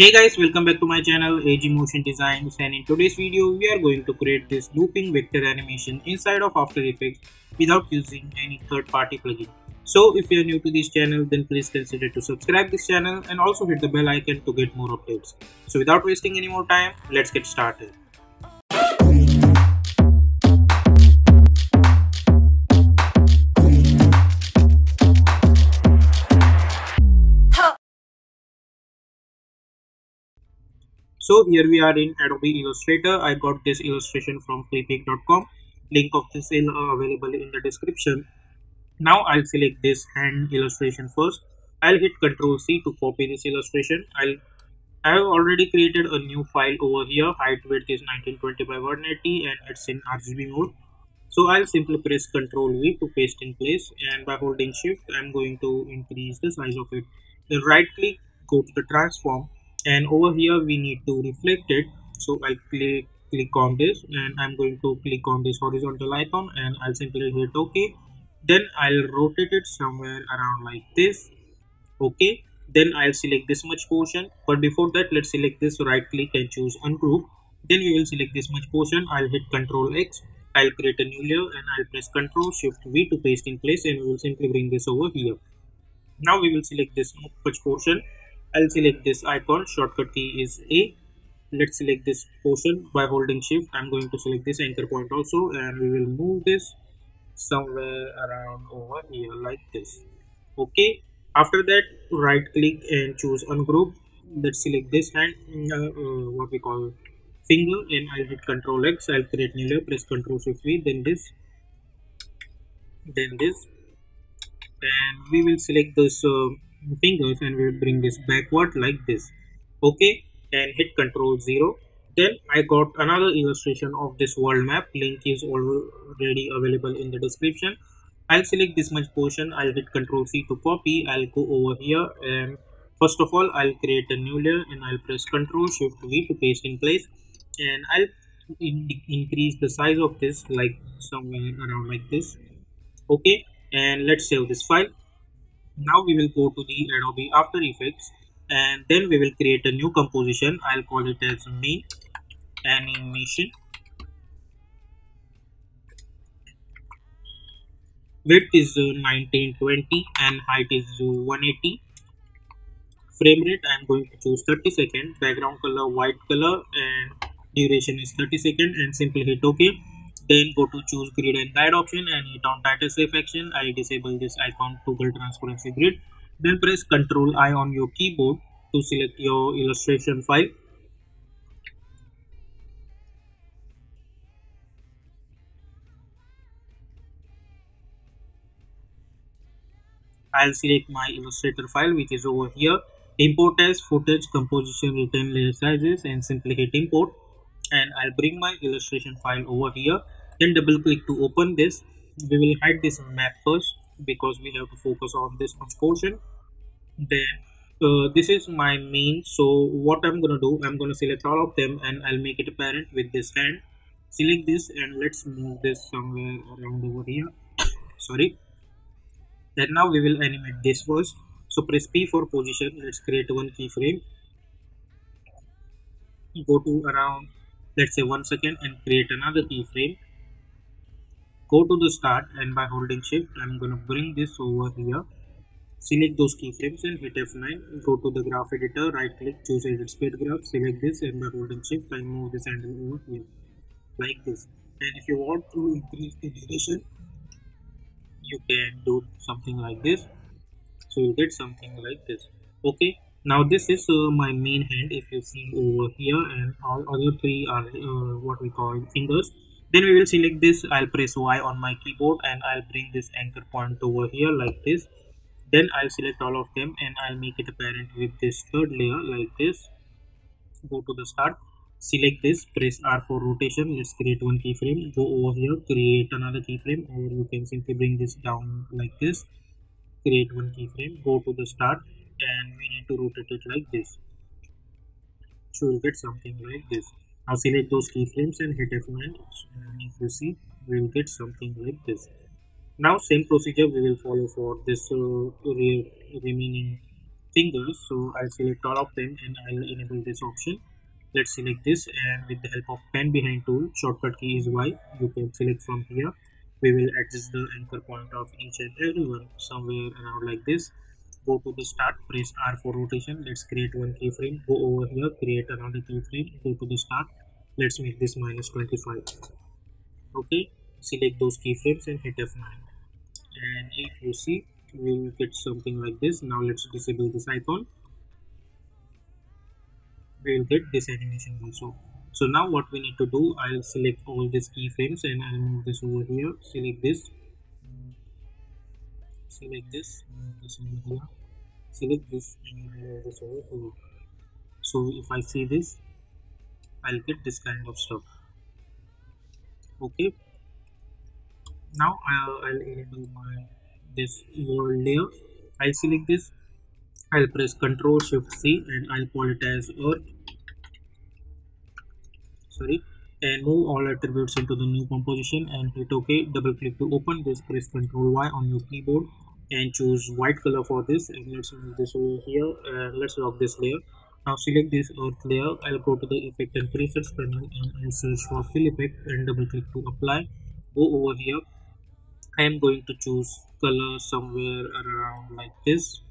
Hey guys, welcome back to my channel AG Motion Designs and in today's video we are going to create this looping vector animation inside of After Effects without using any third-party plugin. So if you are new to this channel then please consider to subscribe this channel and also hit the bell icon to get more updates. So without wasting any more time, let's get started. So here we are in adobe illustrator. I got this illustration from freepik.com link of this is uh, available in the description. Now i'll select this hand illustration first. I'll hit ctrl c to copy this illustration. I'll i have already created a new file over here. Height width is 1920 by 180 and it's in rgb mode. So i'll simply press ctrl v to paste in place and by holding shift i'm going to increase the size of it. Then right click go to the transform and over here we need to reflect it. So i'll click click on this and i'm going to click on this horizontal icon and i'll simply hit ok. Then i'll rotate it somewhere around like this. Okay then i'll select this much portion. But before that let's select this right click and choose ungroup. Then we will select this much portion. I'll hit ctrl x. I'll create a new layer and i'll press ctrl shift v to paste in place and we will simply bring this over here. Now we will select this much portion I'll select this icon. Shortcut key is A. Let's select this portion by holding shift. I'm going to select this anchor point also and we will move this somewhere around over here like this. Okay. After that right click and choose ungroup. Let's select this hand uh, uh, what we call finger and I'll hit control X. I'll create new layer. Press control shift V then this then this. And we will select this uh, fingers and we'll bring this backward like this. Okay and hit control 0 then i got another illustration of this world map. Link is already available in the description. I'll select this much portion. I'll hit control c to copy. I'll go over here and first of all i'll create a new layer and i'll press control shift v to paste in place. And i'll in increase the size of this like somewhere around like this. Okay and let's save this file now we will go to the Adobe After Effects and then we will create a new composition. I'll call it as main animation. Width is uh, 1920 and height is uh, 180 frame rate I'm going to choose 30 second. Background color white color and duration is 30 second and simply hit OK then go to choose grid and guide option and hit on title safe action. I disable this icon toggle transparency grid. Then press ctrl i on your keyboard to select your illustration file. I'll select my illustrator file which is over here. Import as footage composition return layer sizes and simply hit import. And I'll bring my illustration file over here then double click to open this. We will hide this map first because we have to focus on this portion. Then uh, this is my main. So what i'm gonna do i'm gonna select all of them and i'll make it apparent with this hand. Select this and let's move this somewhere around over here. Sorry. Then now we will animate this first. So press p for position. Let's create one keyframe. Go to around let's say one second and create another keyframe go to the start and by holding shift I'm gonna bring this over here. Select those keyframes and hit F9 go to the graph editor right click choose edit speed graph select this and by holding shift I move this handle over here like this. And if you want to increase the duration you can do something like this. So you get something like this. Okay now this is uh, my main hand if you see over here and all other three are uh, what we call fingers then we will select this. I'll press y on my keyboard and i'll bring this anchor point over here like this. Then i'll select all of them and i'll make it apparent with this third layer like this. Go to the start. Select this. Press r for rotation. Let's create one keyframe. Go over here. Create another keyframe. Or you can simply bring this down like this. Create one keyframe. Go to the start. And we need to rotate it like this. So you'll get something like this now select those keyframes and hit F9 and if you see we will get something like this. Now same procedure we will follow for this uh, re remaining fingers. So I'll select all of them and I'll enable this option. Let's select this and with the help of pan behind tool shortcut key is Y. You can select from here. We will adjust the anchor point of each and every one somewhere around like this. Go to the start press R for rotation. Let's create one keyframe go over here create another keyframe go to the start let's make this minus 25 okay select those keyframes and hit F9 and if you see we will get something like this. Now let's disable this icon. We will get this animation also. So now what we need to do i'll select all these keyframes and i'll move this over here. Select this. Select this. Move this over here. Select this and move this over here. So if i see this i'll get this kind of stuff. Okay. Now I'll, I'll enable my this world layer. I'll select this. I'll press ctrl shift C and I'll call it as earth. Sorry. And move all attributes into the new composition and hit ok. Double click to open. This press ctrl y on your keyboard and choose white color for this. And let's move this over here. Let's lock this layer now select this earth layer i'll go to the effect and presets panel and i'll search for fill effect and double click to apply. Go over here. I am going to choose color somewhere around like this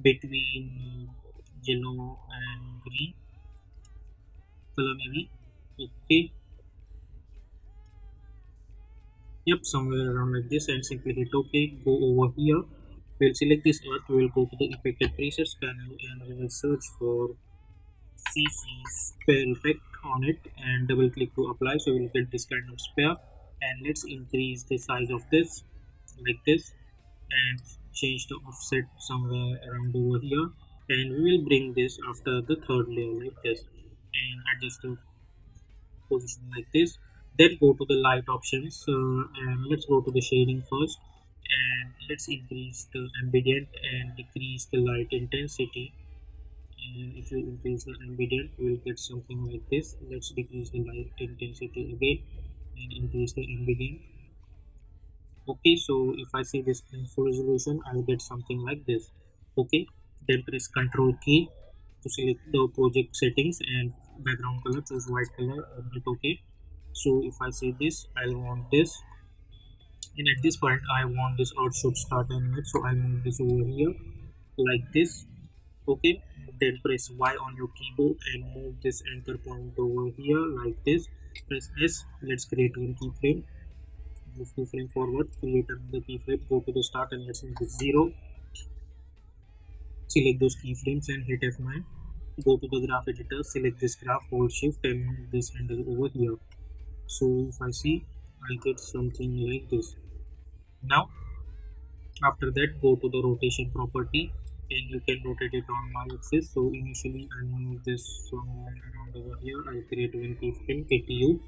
between uh, yellow and green. Color maybe. Okay. Yep somewhere around like this. And simply hit ok go over here we'll select this earth we will go to the effected presets panel and we will search for cc sphere effect on it and double click to apply. So we'll get this kind of sphere and let's increase the size of this like this and change the offset somewhere around over here. And we will bring this after the third layer like this and adjust the position like this. Then go to the light options. Uh, and let's go to the shading first and let's increase the ambient and decrease the light intensity. And if you increase the ambient we will get something like this. Let's decrease the light intensity again and increase the ambient. Okay so if i see this in full resolution i will get something like this. Okay then press ctrl key to select the project settings and background color choose white color and hit ok so if i see this i'll want this and at this point i want this out should start animate so i move this over here like this okay? Then press y on your keyboard and move this anchor point over here like this. Press s let's create one keyframe. Move keyframe forward create another keyframe go to the start and let's make it zero. Select those keyframes and hit f9 go to the graph editor select this graph hold shift and move this handle over here. So if i see i get something like this now after that go to the rotation property and you can rotate it on my axis. So initially i move this somewhere around over here. I create one keyframe ktu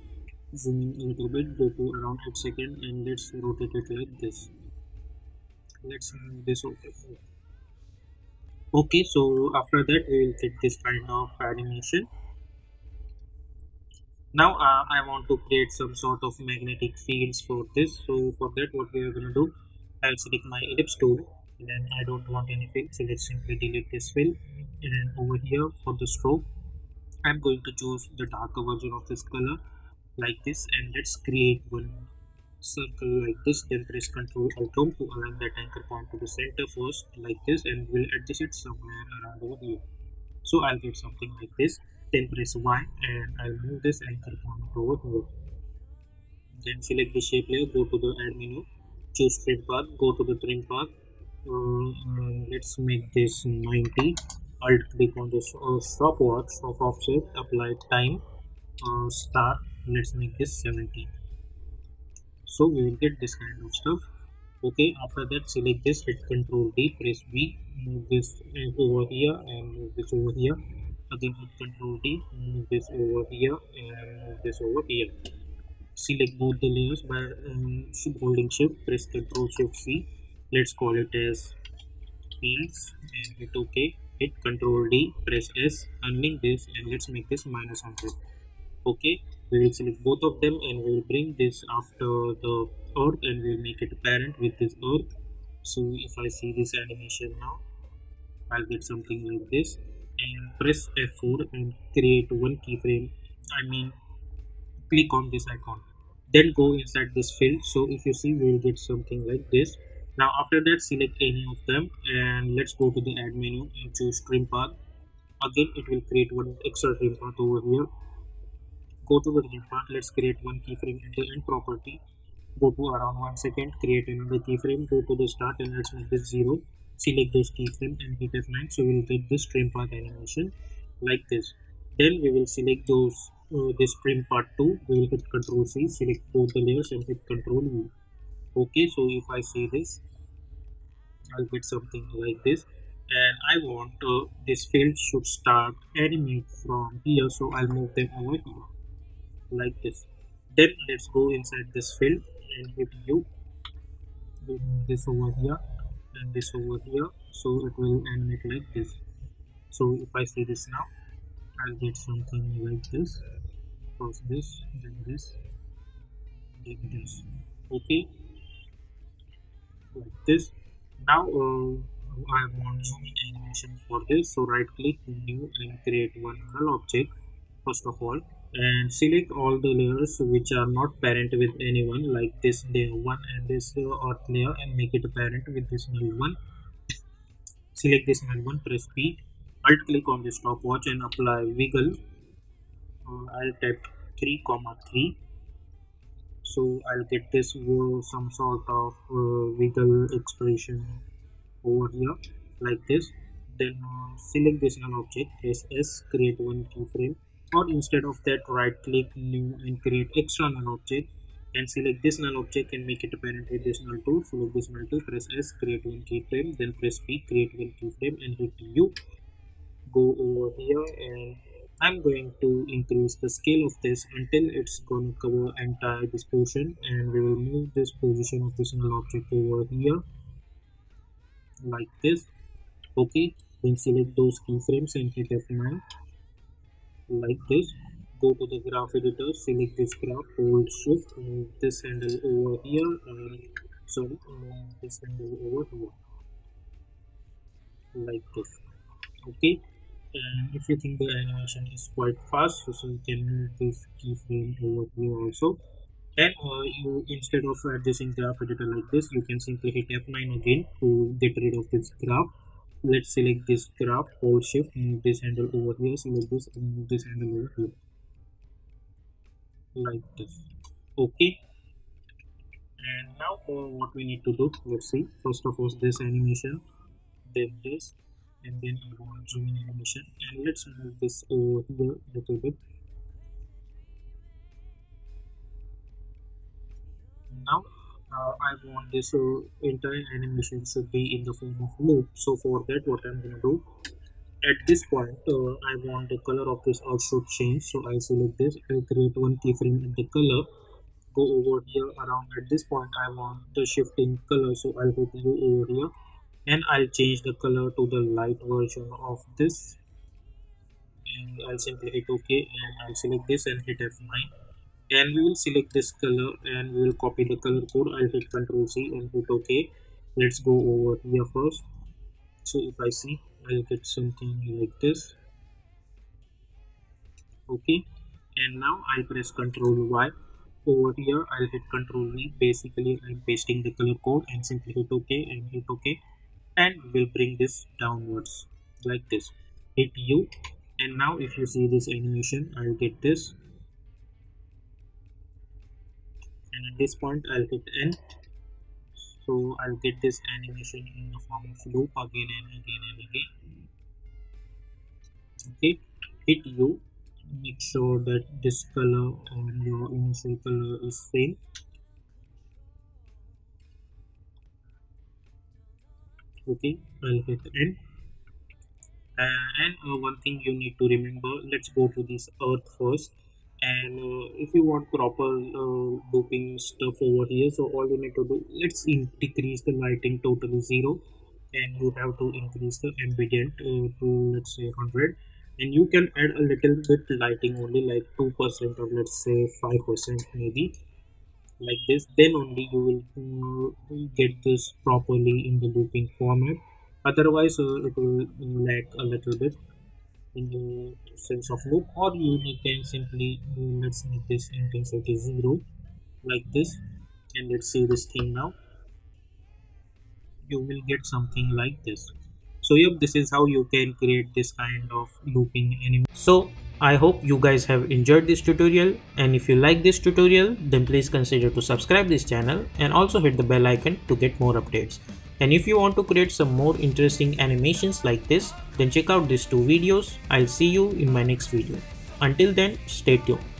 zoom in a little bit go to around 8 second and let's rotate it like this. Let's move this over okay so after that we will get this kind of animation now uh, i want to create some sort of magnetic fields for this. So for that what we are going to do i'll select my ellipse tool. Then I don't want any fill so let's simply delete this fill and over here for the stroke I'm going to choose the darker version of this color like this. And let's create one circle like this then press ctrl alt to align that anchor point to the center first like this. And we'll adjust it somewhere around over here. So I'll get something like this then press Y and I'll move this anchor point over here then select the shape layer go to the add menu choose trim path go to the trim path. Uh, let's make this 90 alt click on this uh, stopwatch of offset apply time. Uh, start. Let's make this 70 so we will get this kind of stuff. Okay after that select this hit control d press v move this over here and move this over here again hit control d move this over here and move this over here. Select both the layers by um, holding shift press ctrl shift c. Let's call it as fields and hit ok. Hit ctrl d press s unlink this and let's make this minus 100 okay we will select both of them and we will bring this after the earth and we will make it parent with this earth. So if i see this animation now I'll get something like this and press F4 and create one keyframe. I mean click on this icon. Then go inside this field. So if you see we will get something like this. Now after that select any of them and let's go to the add menu and choose trim path. Again it will create one extra trim path over here. Go to the trim path. Let's create one keyframe in the end property. Go to around one second. Create another keyframe. Go to the start and let's make this zero select those keyframe and hit f9 so we will get this trim path animation like this. Then we will select those uh, this trim path 2 we will hit control c select both the layers and hit control v. Okay so if i see this i'll get something like this. And i want uh, this field should start animate from here so i'll move them over here like this. Then let's go inside this field and hit u. This over here this over here. So it will animate like this. So if i see this now i'll get something like this. First this then this. Then this. Okay like this. Now uh, i want in animation for this. So right click new and create one null object. First of all and select all the layers which are not parent with anyone like this layer 1 and this earth layer and make it a parent with this null 1 select this null 1 press p. Alt click on this stopwatch and apply wiggle. Uh, i'll type 3 comma 3 so i'll get this uh, some sort of uh, wiggle expression over here like this. Then uh, select this null object press s create one keyframe or instead of that right click new and create extra null object and select this null object and make it a parent null 2 select this null 2 press s create one keyframe then press p create one keyframe and hit u go over here and i'm going to increase the scale of this until it's going to cover entire this portion and we will move this position of this null object over here like this. Okay then select those keyframes and hit f9 like this. Go to the graph editor select this graph hold shift move this handle over here and sorry move this handle over here. Like this okay? And if you think the animation is quite fast so you can move this keyframe over here also. And uh, you instead of adjusting graph editor like this you can simply hit f9 again to get rid of this graph let's select this graph hold shift move this handle over here. Select this and move this handle over here. Like this. Okay. And now uh, what we need to do let's see. First of all this animation then this and then I want zoom in animation. And let's move this over here a little bit. Now uh, I want this uh, entire animation should be in the form of loop. So for that what I'm gonna do at this point uh, I want the color of this should change. So I select this I create one keyframe in the color go over here around. At this point I want the shifting color so I'll U over here and I'll change the color to the light version of this. And I'll simply hit OK and I'll select this and hit F9 and we will select this color and we will copy the color code. I'll hit Ctrl C and hit OK. Let's go over here first. So if I see I'll get something like this. Okay and now I'll press Ctrl Y. Over here I'll hit Ctrl V. Basically I'm pasting the color code and simply hit OK and hit OK. And we'll bring this downwards like this. Hit U. And now if you see this animation I'll get this and at this point I'll hit N. So I'll get this animation in the form of loop again and again and again. Okay hit U. Make sure that this color and your initial color is same. Okay I'll hit N. Uh, and uh, one thing you need to remember let's go to this earth first and uh, if you want proper uh, looping stuff over here so all you need to do let's decrease the lighting totally zero. And you have to increase the ambient uh, to let's say 100 and you can add a little bit lighting only like 2% or let's say 5% maybe like this. Then only you will uh, get this properly in the looping format. Otherwise uh, it will lag a little bit in the sense of loop or you can simply let's make this intensity zero like this and let's see this thing now. You will get something like this. So yep this is how you can create this kind of looping animation so i hope you guys have enjoyed this tutorial and if you like this tutorial then please consider to subscribe this channel and also hit the bell icon to get more updates. And if you want to create some more interesting animations like this then check out these two videos. I'll see you in my next video. Until then stay tuned